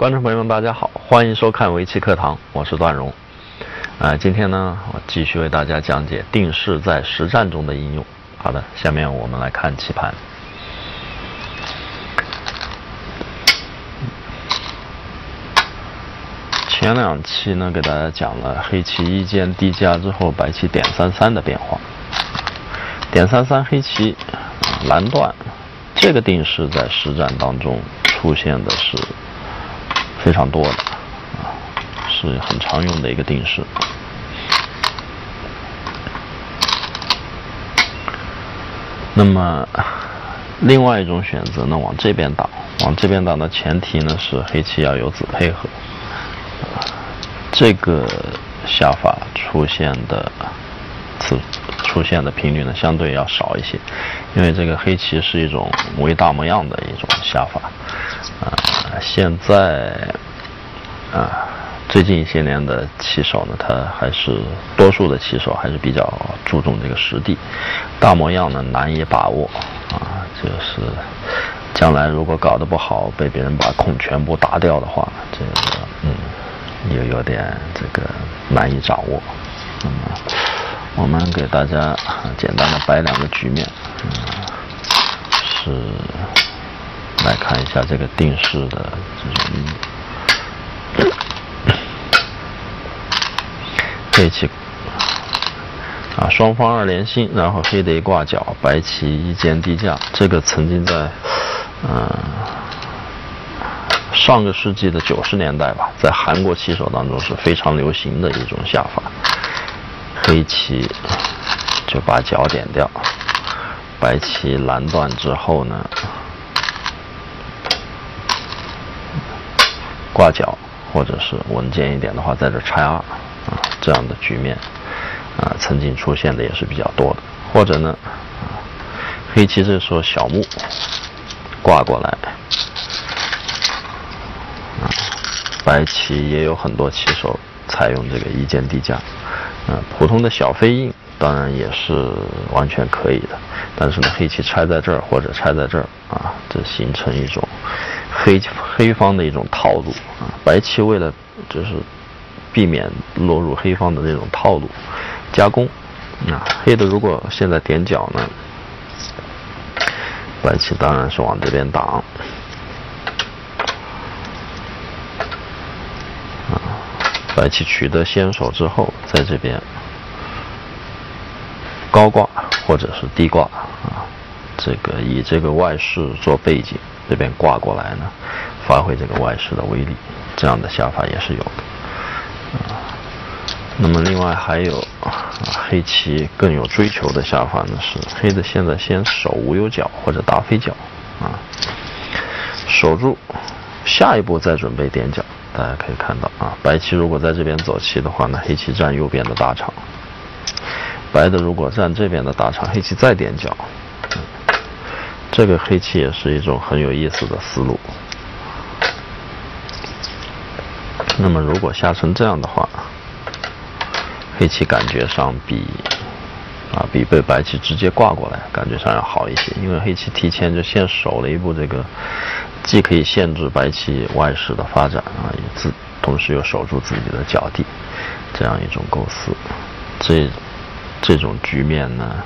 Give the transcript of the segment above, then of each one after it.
观众朋友们，大家好，欢迎收看围棋课堂，我是段荣。啊，今天呢，我继续为大家讲解定式在实战中的应用。好的，下面我们来看棋盘。前两期呢，给大家讲了黑棋一间低加之后，白棋点三三的变化。点三三黑棋蓝断，这个定式在实战当中出现的是非常多的，啊，是很常用的一个定式。那么，另外一种选择呢，往这边打，往这边打的前提呢是黑棋要有子配合。这个下法出现的次出现的频率呢，相对要少一些，因为这个黑棋是一种为大模样的一种下法。啊，现在啊，最近一些年的棋手呢，他还是多数的棋手还是比较注重这个实地，大模样呢难以把握啊，就是将来如果搞得不好，被别人把孔全部打掉的话，这个嗯。又有点这个难以掌握，那么我们给大家简单的摆两个局面，嗯，是来看一下这个定式的这种黑棋啊，双方二连星，然后黑的一挂角，白棋一间低架，这个曾经在嗯。上个世纪的九十年代吧，在韩国棋手当中是非常流行的一种下法。黑棋就把角点掉，白棋拦断之后呢，挂角，或者是稳健一点的话，在这拆二啊，这样的局面啊，曾经出现的也是比较多的。或者呢，啊黑棋这时候小目挂过来。啊白棋也有很多棋手采用这个一间低将，嗯，普通的小飞印当然也是完全可以的，但是呢，黑棋拆在这儿或者拆在这儿啊，这形成一种黑黑方的一种套路啊。白棋为了就是避免落入黑方的那种套路，加工啊，黑的如果现在点角呢，白棋当然是往这边挡啊。白棋取得先手之后，在这边高挂或者是低挂啊，这个以这个外势做背景，这边挂过来呢，发挥这个外势的威力，这样的下法也是有的。那么另外还有黑棋更有追求的下法呢，是黑的现在先守无忧角或者大飞角啊，守住，下一步再准备点角。大家可以看到啊，白棋如果在这边走棋的话呢，黑棋占右边的大场；白的如果占这边的大场，黑棋再点角，这个黑棋也是一种很有意思的思路。那么如果下成这样的话，黑棋感觉上比啊比被白棋直接挂过来感觉上要好一些，因为黑棋提前就先守了一步这个。既可以限制白棋外势的发展啊，也自同时又守住自己的角地，这样一种构思。这这种局面呢，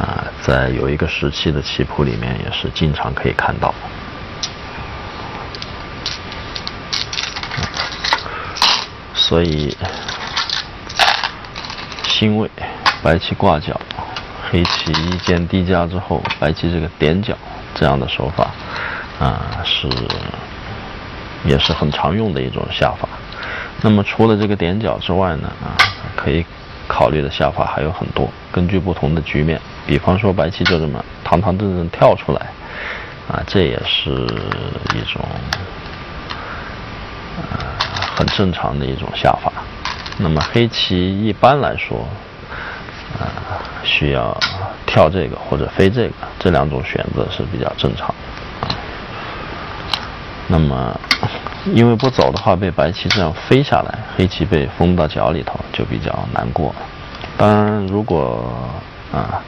啊，在有一个时期的棋谱里面也是经常可以看到。所以，星位白棋挂角，黑棋一间低加之后，白棋这个点角这样的手法。啊，是，也是很常用的一种下法。那么除了这个点角之外呢，啊，可以考虑的下法还有很多。根据不同的局面，比方说白棋就这么堂堂正正跳出来，啊，这也是一种，呃，很正常的一种下法。那么黑棋一般来说，啊，需要跳这个或者飞这个，这两种选择是比较正常。那么，因为不走的话，被白棋这样飞下来，黑棋被封到角里头就比较难过。当然，如果啊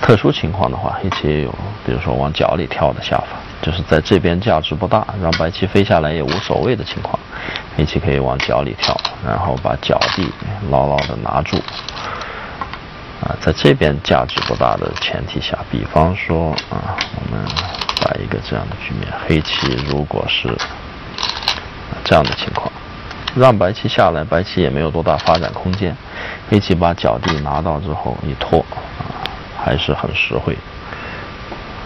特殊情况的话，黑棋也有，比如说往角里跳的下法。就是在这边价值不大，让白棋飞下来也无所谓的情况，黑棋可以往角里跳，然后把角地牢牢的拿住。啊，在这边价值不大的前提下，比方说啊，我们摆一个这样的局面，黑棋如果是这样的情况，让白棋下来，白棋也没有多大发展空间，黑棋把角地拿到之后一拖，还是很实惠。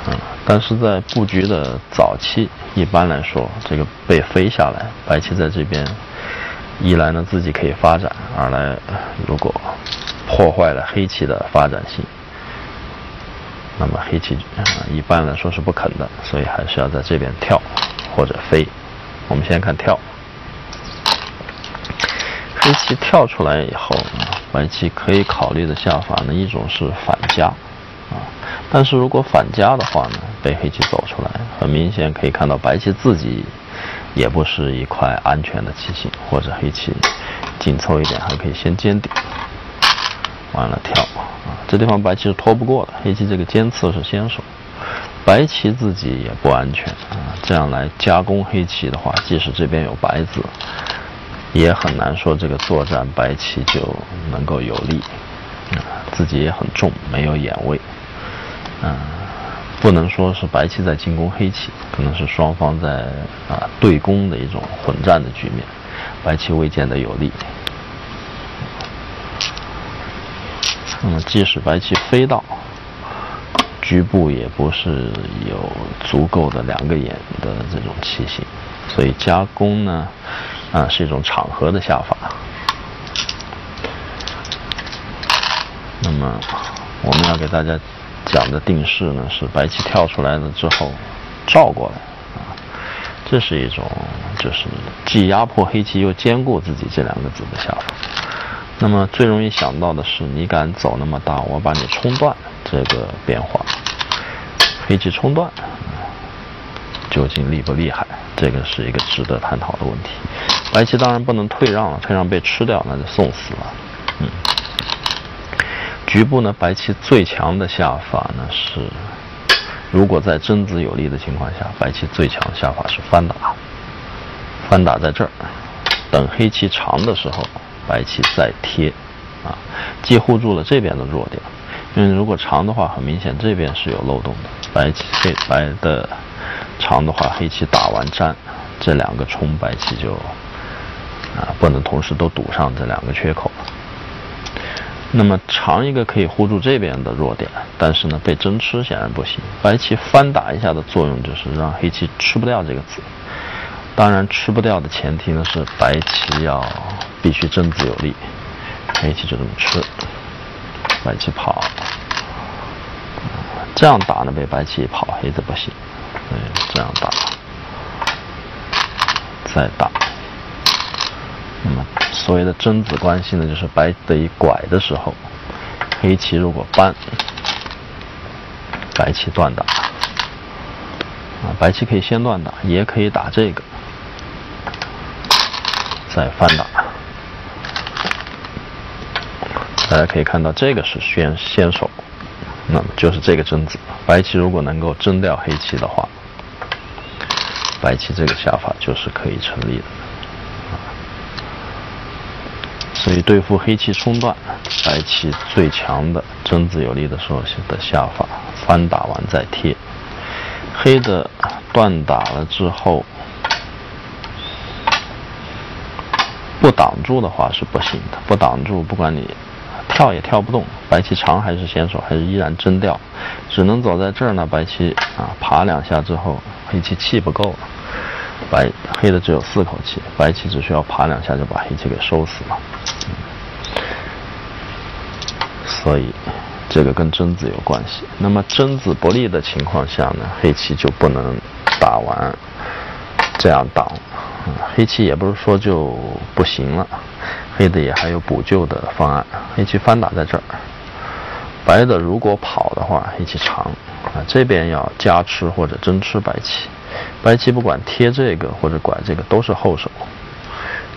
嗯，但是在布局的早期，一般来说，这个被飞下来，白棋在这边，一来呢自己可以发展，二来如果破坏了黑棋的发展性，那么黑棋一般来说是不肯的，所以还是要在这边跳或者飞。我们先看跳，黑棋跳出来以后，白棋可以考虑的下法呢，一种是反夹。但是如果反夹的话呢，被黑棋走出来，很明显可以看到白棋自己也不是一块安全的棋形，或者黑棋紧凑一点还可以先尖顶，完了跳啊，这地方白棋是拖不过的，黑棋这个尖刺是先手，白棋自己也不安全啊，这样来加攻黑棋的话，即使这边有白子，也很难说这个作战白棋就能够有利啊，自己也很重，没有眼位。嗯，不能说是白棋在进攻黑棋，可能是双方在啊对攻的一种混战的局面，白棋未见得有利。那么即使白棋飞到局部，也不是有足够的两个眼的这种棋形，所以加攻呢，啊是一种场合的下法。那么我们要给大家。讲的定式呢是白棋跳出来了之后照过来啊，这是一种就是既压迫黑棋又兼顾自己这两个子的下法。那么最容易想到的是你敢走那么大，我把你冲断这个变化，黑棋冲断究竟厉不厉害？这个是一个值得探讨的问题。白棋当然不能退让了，退让被吃掉那就送死了。嗯。局部呢，白棋最强的下法呢是，如果在真子有利的情况下，白棋最强下法是翻打。翻打在这儿，等黑棋长的时候，白棋再贴，啊，既护住了这边的弱点，因为如果长的话，很明显这边是有漏洞的。白棋黑白的长的话，黑棋打完战，这两个冲白棋就啊不能同时都堵上这两个缺口。那么长一个可以护住这边的弱点，但是呢被真吃显然不行。白棋翻打一下的作用就是让黑棋吃不掉这个子。当然吃不掉的前提呢是白棋要必须真子有力，黑棋就这么吃，白棋跑，这样打呢被白棋跑，黑子不行，这样打，再打。那么，所谓的贞子关系呢，就是白得一拐的时候，黑棋如果扳，白棋断打，啊，白棋可以先断打，也可以打这个，再翻打。大家可以看到，这个是先先手，那么就是这个贞子。白棋如果能够争掉黑棋的话，白棋这个下法就是可以成立的。所以对付黑棋冲断，白棋最强的争子有力的时候的下法，翻打完再贴。黑的断打了之后，不挡住的话是不行的。不挡住，不管你跳也跳不动。白棋长还是先手，还是依然争掉，只能走在这儿呢。白棋啊，爬两下之后，黑棋气不够了。白黑的只有四口气，白棋只需要爬两下就把黑棋给收死了。所以这个跟贞子有关系。那么贞子不利的情况下呢，黑棋就不能打完这样挡。黑棋也不是说就不行了，黑的也还有补救的方案。黑棋翻打在这儿，白的如果跑的话，黑棋长啊，这边要加吃或者真吃白棋。白棋不管贴这个或者拐这个都是后手，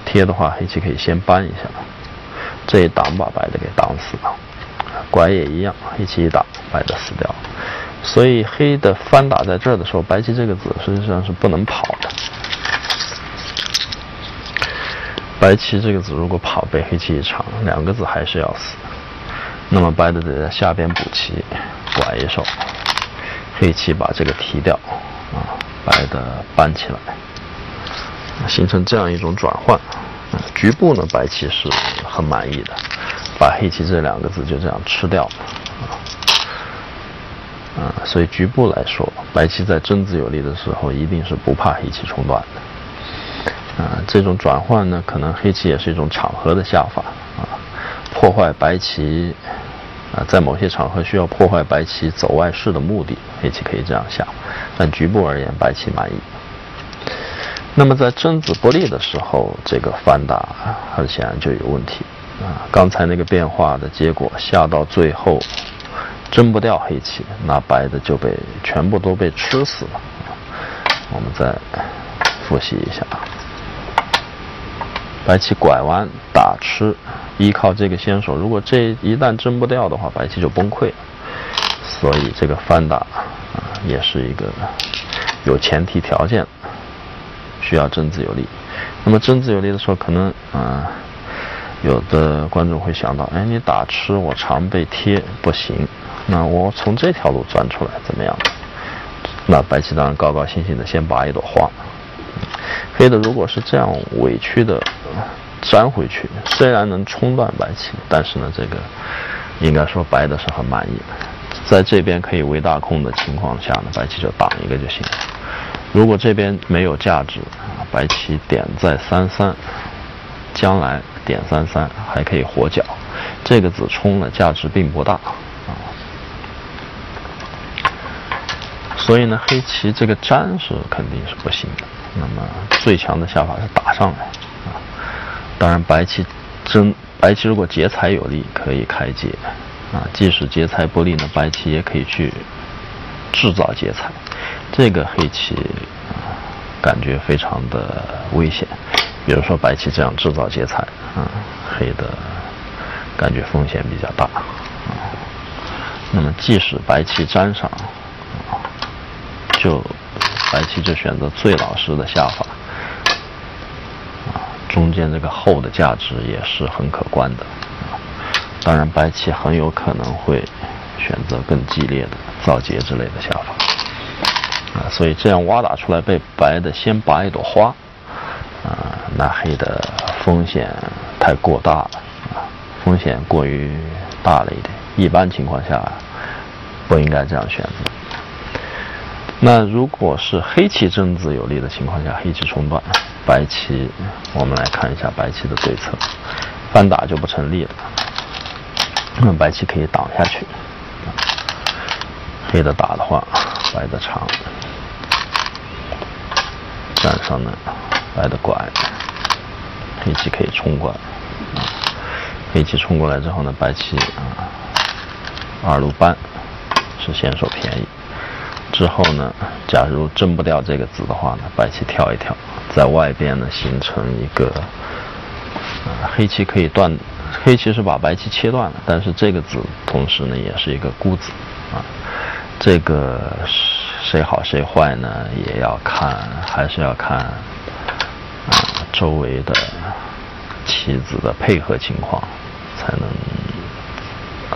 贴的话黑棋可以先扳一下，这一挡把白的给挡死了，拐也一样，黑棋一挡白的死掉，所以黑的翻打在这儿的时候，白棋这个子实际上是不能跑的。白棋这个子如果跑，被黑棋一长，两个子还是要死。那么白的得在下边补棋，拐一手，黑棋把这个提掉，啊，白的搬起来，形成这样一种转换。局部呢，白棋是很满意的，把黑棋这两个子就这样吃掉了。啊，所以局部来说，白棋在争子有力的时候，一定是不怕黑棋冲断的。啊，这种转换呢，可能黑棋也是一种场合的下法啊，破坏白棋啊，在某些场合需要破坏白棋走外势的目的，黑棋可以这样下。但局部而言，白棋满意。那么在争子不利的时候，这个反打很显然就有问题啊。刚才那个变化的结果，下到最后。争不掉黑棋，那白的就被全部都被吃死了。我们再复习一下：白棋拐弯打吃，依靠这个先手，如果这一旦争不掉的话，白棋就崩溃。所以这个翻打啊，也是一个有前提条件，需要争子有力。那么争子有力的时候，可能啊，有的观众会想到：哎，你打吃，我常被贴，不行。那我从这条路钻出来怎么样？那白棋当然高高兴兴的先拔一朵花。黑的如果是这样委屈的粘回去，虽然能冲断白棋，但是呢，这个应该说白的是很满意。在这边可以围大空的情况下呢，白棋就挡一个就行了。如果这边没有价值，白棋点在三三，将来点三三还可以活角，这个子冲了价值并不大啊。所以呢，黑棋这个粘是肯定是不行的。那么最强的下法是打上来。当然，白棋真白棋如果劫财有利，可以开劫啊。即使劫财不利呢，白棋也可以去制造劫财。这个黑棋，感觉非常的危险。比如说白棋这样制造劫财啊，黑的感觉风险比较大啊。那么即使白棋粘上。就白棋就选择最老实的下法，中间这个后的价值也是很可观的，当然白棋很有可能会选择更激烈的造劫之类的下法，啊，所以这样挖打出来被白的先拔一朵花，啊，那黑的风险太过大了，啊，风险过于大了一点，一般情况下不应该这样选择。那如果是黑棋争子有利的情况下，黑棋冲断，白棋，我们来看一下白棋的对策，翻打就不成立了。那白棋可以挡下去，黑的打的话，白的长，站上呢，白的拐，黑棋可以冲过来，黑棋冲过来之后呢，白棋啊，二路搬是先手便宜。之后呢，假如争不掉这个子的话呢，白棋跳一跳，在外边呢形成一个，啊，黑棋可以断，黑棋是把白棋切断了，但是这个子同时呢也是一个孤子，啊，这个谁好谁坏呢，也要看，还是要看，啊，周围的棋子的配合情况，才能，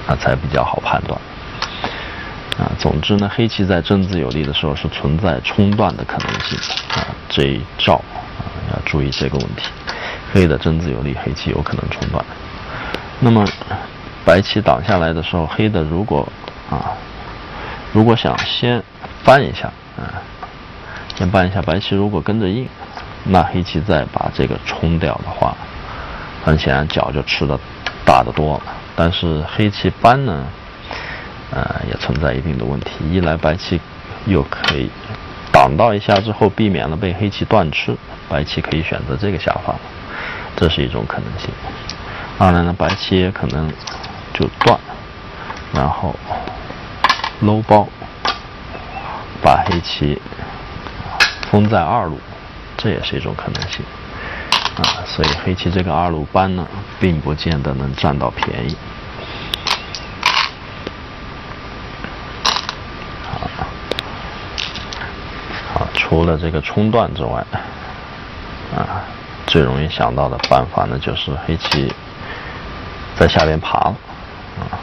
啊，才比较好判断。啊，总之呢，黑棋在真子有利的时候是存在冲断的可能性啊。这一招啊，要注意这个问题。黑的真子有利，黑棋有可能冲断。那么白棋挡下来的时候，黑的如果啊，如果想先搬一下啊，先搬一下，白棋如果跟着应，那黑棋再把这个冲掉的话，很显然角就吃的大得多了。但是黑棋搬呢？呃，也存在一定的问题。一来白棋又可以挡到一下之后，避免了被黑棋断吃，白棋可以选择这个下法，这是一种可能性。二来呢，白棋也可能就断，然后搂包，把黑棋封在二路，这也是一种可能性。啊，所以黑棋这个二路搬呢，并不见得能占到便宜。除了这个冲断之外，啊，最容易想到的办法呢，就是黑棋在下边爬了，啊，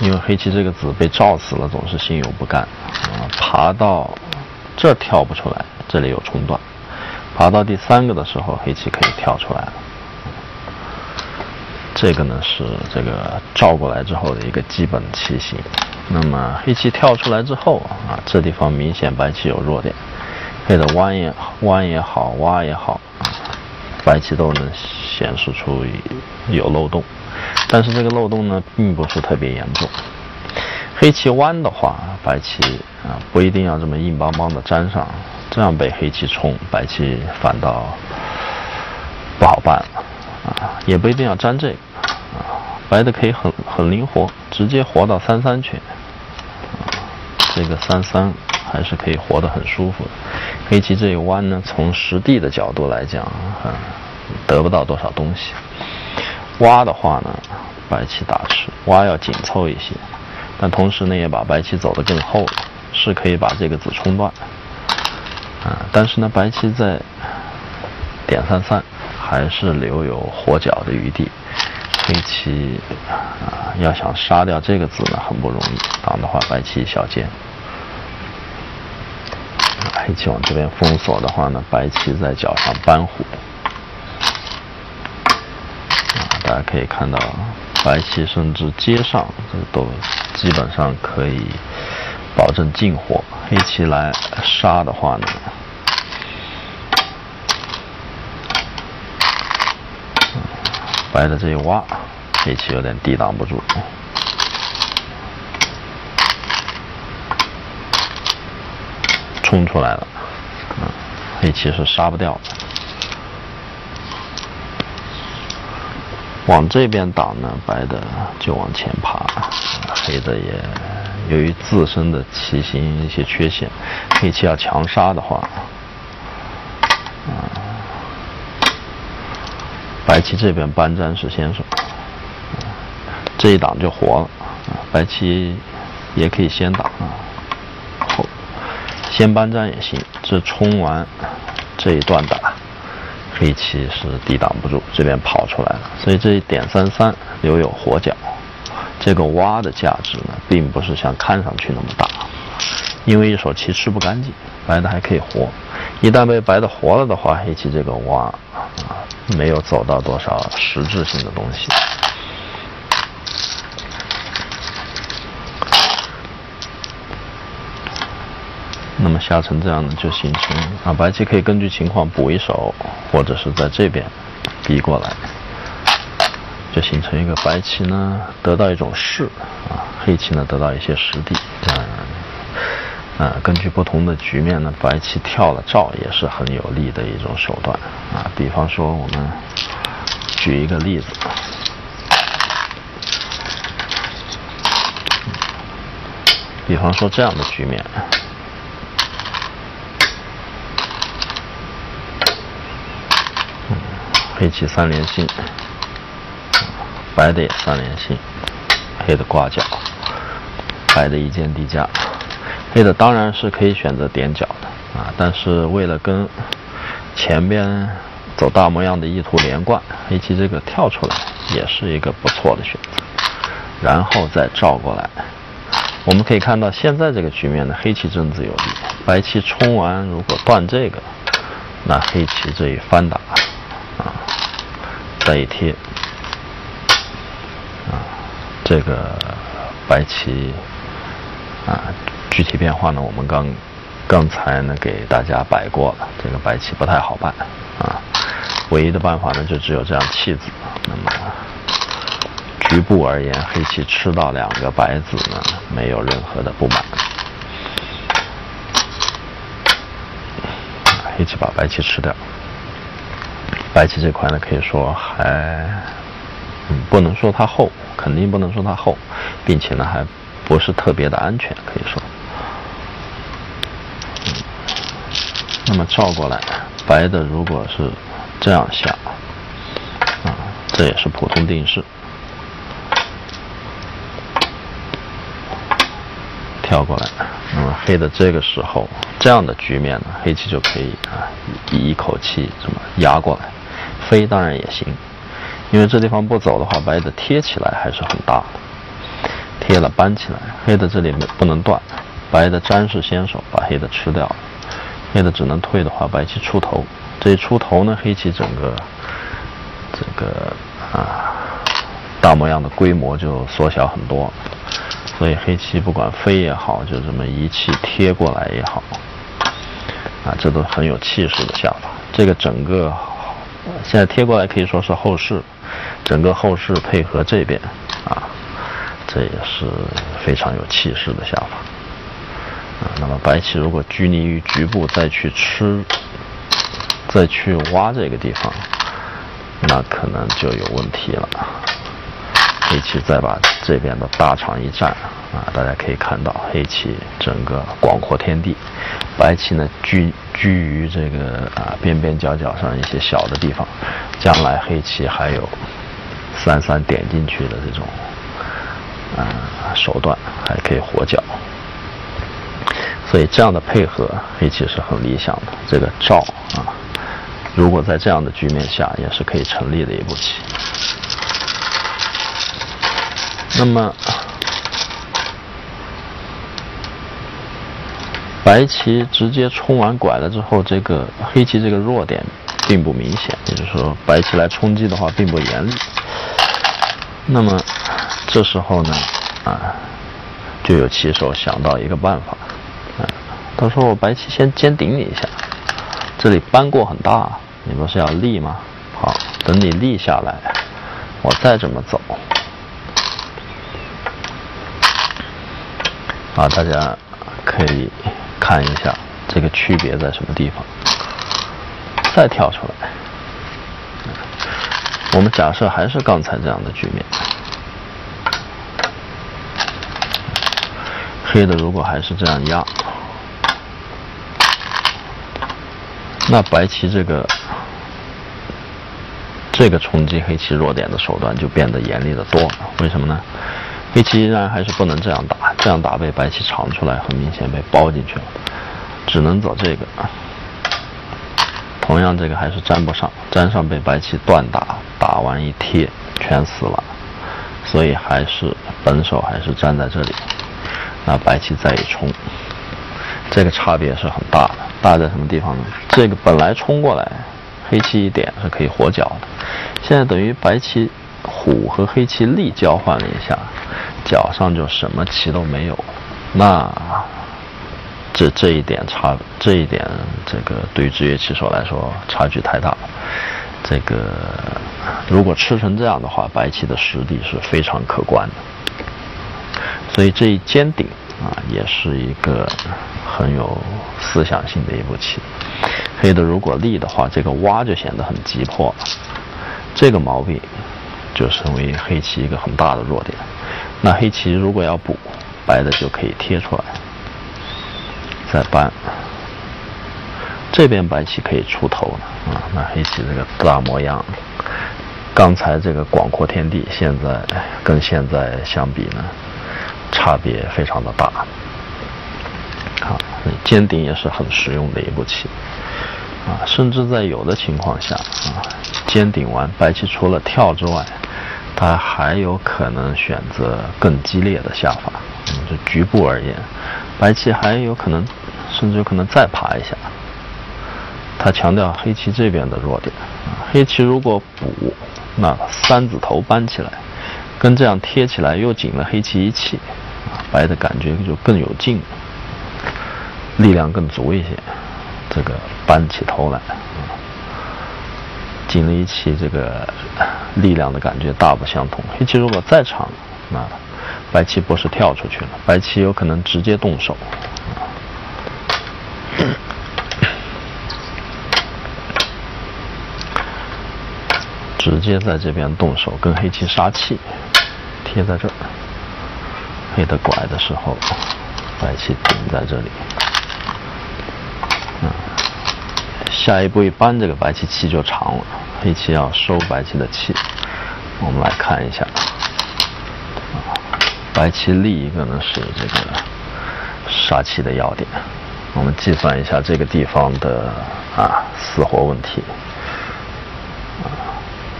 因为黑棋这个子被照死了，总是心有不甘，啊，爬到这跳不出来，这里有冲断，爬到第三个的时候，黑棋可以跳出来了。这个呢是这个照过来之后的一个基本棋形。那么黑棋跳出来之后啊，这地方明显白棋有弱点，黑的弯也弯也好，挖也好啊，白棋都能显示出有漏洞。但是这个漏洞呢，并不是特别严重。黑棋弯的话，白棋啊不一定要这么硬邦邦的粘上，这样被黑棋冲，白棋反倒不好办了啊，也不一定要粘这个啊。白的可以很很灵活，直接活到三三去，这个三三还是可以活得很舒服的。黑棋这一弯呢，从实地的角度来讲，啊，得不到多少东西。挖的话呢，白棋打吃，挖要紧凑一些，但同时呢，也把白棋走得更厚了，是可以把这个子冲断。啊，但是呢，白棋在点三三还是留有活脚的余地。黑棋啊，要想杀掉这个子呢，很不容易。挡的话，白棋小尖。黑棋往这边封锁的话呢，白棋在脚上扳虎。大家可以看到，白棋甚至接上，这都基本上可以保证进火。黑棋来杀的话呢，白的这一挖。黑棋有点抵挡不住，冲出来了，嗯，黑棋是杀不掉的。往这边挡呢，白的就往前爬，黑的也由于自身的棋形一些缺陷，黑棋要强杀的话，白棋这边搬粘是先手。这一挡就活了，白棋也可以先挡啊，先搬粘也行。这冲完这一段打，黑棋是抵挡不住，这边跑出来了。所以这一点三三留有活角，这个挖的价值呢，并不是像看上去那么大，因为一手棋吃不干净，白的还可以活。一旦被白的活了的话，黑棋这个挖啊，没有走到多少实质性的东西。那么下成这样呢，就形成啊，白棋可以根据情况补一手，或者是在这边逼过来，就形成一个白棋呢得到一种势啊，黑棋呢得到一些实地。啊，啊，根据不同的局面呢，白棋跳了照也是很有利的一种手段啊。比方说，我们举一个例子，比方说这样的局面。黑棋三连星，白的也三连星，黑的挂角，白的一键低加，黑的当然是可以选择点角的。啊，但是为了跟前边走大模样的意图连贯，黑棋这个跳出来也是一个不错的选择，然后再照过来，我们可以看到现在这个局面呢，黑棋正子有利，白棋冲完如果断这个，那黑棋这一翻打。再一贴，啊，这个白棋啊，具体变化呢，我们刚刚才呢给大家摆过了，这个白棋不太好办啊，唯一的办法呢就只有这样弃子。那么局部而言，黑棋吃到两个白子呢，没有任何的不满。黑棋把白棋吃掉。白棋这块呢，可以说还，嗯，不能说它厚，肯定不能说它厚，并且呢，还不是特别的安全，可以说。那么照过来，白的如果是这样下，啊，这也是普通定式，跳过来，那么黑的这个时候，这样的局面呢，黑棋就可以啊，一口气这么压过来，飞当然也行，因为这地方不走的话，白的贴起来还是很大的，贴了搬起来，黑的这里不能断，白的粘是先手，把黑的吃掉，黑的只能退的话，白棋出头，这一出头呢，黑棋整个这个啊大模样的规模就缩小很多。所以黑棋不管飞也好，就这么一气贴过来也好，啊，这都很有气势的下法。这个整个现在贴过来可以说是后势，整个后势配合这边，啊，这也是非常有气势的下法。啊，那么白棋如果拘泥于局部再去吃，再去挖这个地方，那可能就有问题了。黑棋再把这边的大场一占啊，大家可以看到黑棋整个广阔天地，白棋呢居居于这个啊边边角角上一些小的地方，将来黑棋还有三三点进去的这种啊手段，还可以活角，所以这样的配合黑棋是很理想的。这个照啊，如果在这样的局面下也是可以成立的一步棋。那么，白棋直接冲完拐了之后，这个黑棋这个弱点并不明显，也就是说，白棋来冲击的话并不严厉。那么这时候呢，啊，就有棋手想到一个办法，啊，他说：“我白棋先尖顶你一下，这里扳过很大，你不是要立吗？好，等你立下来，我再这么走。”啊，大家可以看一下这个区别在什么地方。再跳出来，我们假设还是刚才这样的局面，黑的如果还是这样压，那白棋这个这个冲击黑棋弱点的手段就变得严厉的多了。为什么呢？黑棋依然还是不能这样打，这样打被白棋长出来，很明显被包进去了，只能走这个。同样，这个还是粘不上，粘上被白棋断打，打完一贴全死了，所以还是本手还是粘在这里。那白棋再一冲，这个差别是很大的，大在什么地方呢？这个本来冲过来，黑棋一点是可以活脚的，现在等于白棋虎和黑棋力交换了一下。脚上就什么棋都没有，那这这一点差，这一点这个对于职业棋手来说差距太大。这个如果吃成这样的话，白棋的实力是非常可观的。所以这一尖顶啊，也是一个很有思想性的一步棋。黑的如果立的话，这个挖就显得很急迫。这个毛病就成为黑棋一个很大的弱点。那黑棋如果要补，白的就可以贴出来，再搬。这边白棋可以出头了啊。那黑棋这个大模样，刚才这个广阔天地，现在跟现在相比呢，差别非常的大。好，尖顶也是很实用的一步棋啊。甚至在有的情况下啊，尖顶完白棋除了跳之外。他还有可能选择更激烈的下法，嗯就局部而言，白棋还有可能，甚至有可能再爬一下。他强调黑棋这边的弱点，黑棋如果补，那三子头搬起来，跟这样贴起来又紧了黑棋一气，白的感觉就更有劲，力量更足一些，这个搬起头来。紧了一气，这个力量的感觉大不相同。黑棋如果再长，那白棋不是跳出去了，白棋有可能直接动手，直接在这边动手，跟黑棋杀气，贴在这儿。黑的拐的时候，白棋顶在这里。下一步一搬，这个白棋气就长了。黑棋要收白棋的气，我们来看一下。白棋立一个呢是这个杀气的要点。我们计算一下这个地方的啊死活问题。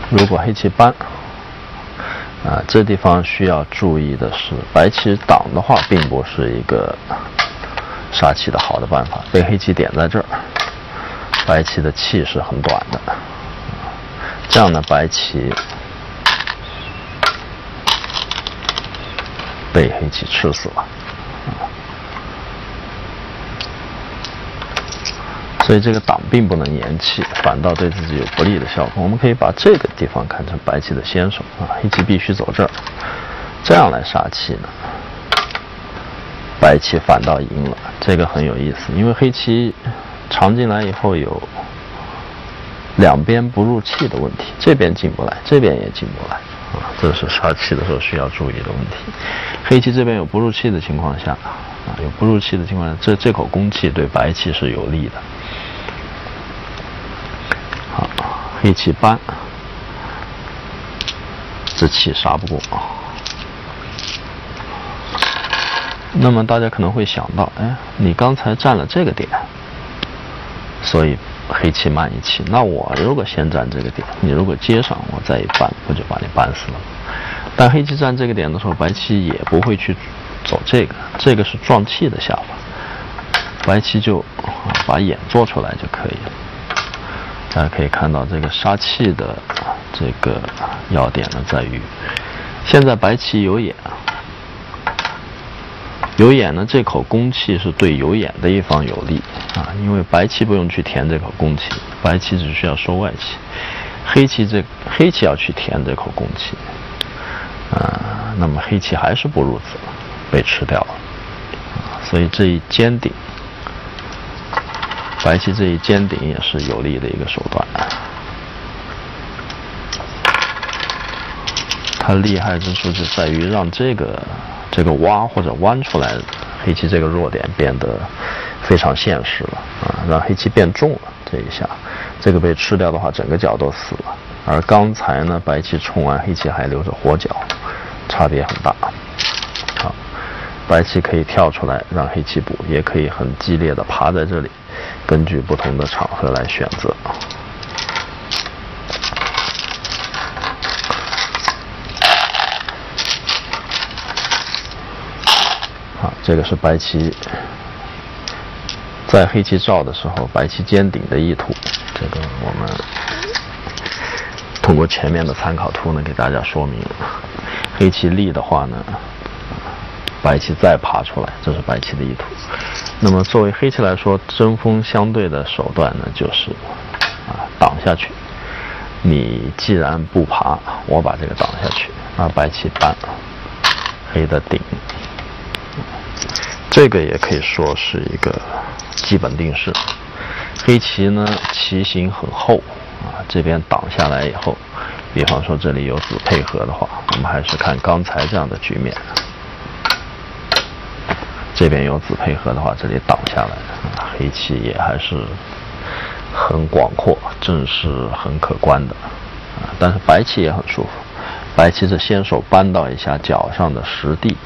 如果黑棋搬，啊，这地方需要注意的是，白棋挡的话，并不是一个杀气的好的办法。被黑棋点在这儿，白棋的气是很短的，这样呢，白棋被黑棋吃死了。所以这个挡并不能延气，反倒对自己有不利的效果。我们可以把这个地方看成白棋的先手啊，黑棋必须走这儿，这样来杀气呢，白棋反倒赢了。这个很有意思，因为黑棋长进来以后有两边不入气的问题，这边进不来，这边也进不来啊，这是杀气的时候需要注意的问题。黑棋这边有不入气的情况下啊，有不入气的情况下，这这口攻气对白棋是有利的。黑棋搬，这气杀不过啊。那么大家可能会想到，哎，你刚才占了这个点，所以黑棋慢一气。那我如果先占这个点，你如果接上，我再一扳，不就把你扳死了？但黑棋占这个点的时候，白棋也不会去走这个，这个是撞气的下法，白棋就把眼做出来就可以了。大家可以看到，这个杀气的这个要点呢，在于现在白棋有眼，有眼呢，这口攻气是对有眼的一方有利啊，因为白棋不用去填这口攻气，白棋只需要收外气，黑棋这黑棋要去填这口攻气啊，那么黑棋还是不入子，被吃掉了，所以这一尖顶。白棋这一尖顶也是有利的一个手段，它厉害之处就在于让这个这个挖或者弯出来，黑棋这个弱点变得非常现实了啊，让黑棋变重了这一下，这个被吃掉的话，整个角都死了。而刚才呢，白棋冲完，黑棋还留着活角，差别很大。好，白棋可以跳出来让黑棋补，也可以很激烈的爬在这里。根据不同的场合来选择。这个是白棋在黑棋照的时候，白棋尖顶的意图。这个我们通过前面的参考图呢，给大家说明。黑棋立的话呢，白棋再爬出来，这是白棋的意图。那么作为黑棋来说，针锋相对的手段呢，就是啊挡下去。你既然不爬，我把这个挡下去。啊，白棋搬，黑的顶，这个也可以说是一个基本定式。黑棋呢棋形很厚啊，这边挡下来以后，比方说这里有子配合的话，我们还是看刚才这样的局面。这边有子配合的话，这里挡下来，黑棋也还是很广阔，阵势很可观的。啊，但是白棋也很舒服，白棋这先手扳到一下脚上的实地，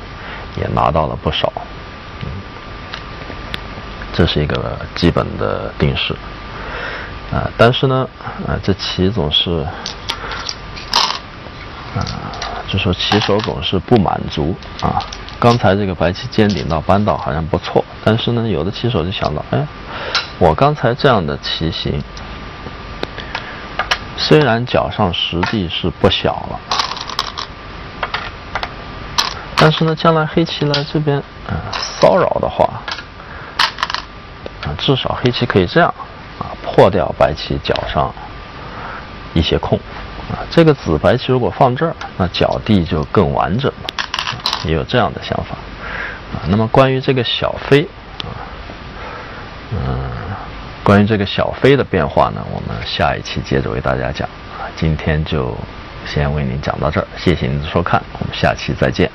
也拿到了不少。这是一个基本的定式。啊，但是呢，啊，这棋总是，啊，就说棋手总是不满足啊。刚才这个白棋尖顶到扳倒好像不错，但是呢，有的棋手就想到，哎，我刚才这样的棋形，虽然脚上实地是不小了，但是呢，将来黑棋来这边啊骚扰的话，至少黑棋可以这样啊破掉白棋脚上一些空，啊，这个子白棋如果放这儿，那脚地就更完整了。也有这样的想法啊。那么关于这个小飞啊，嗯，关于这个小飞的变化呢，我们下一期接着为大家讲啊。今天就先为您讲到这儿，谢谢您的收看，我们下期再见。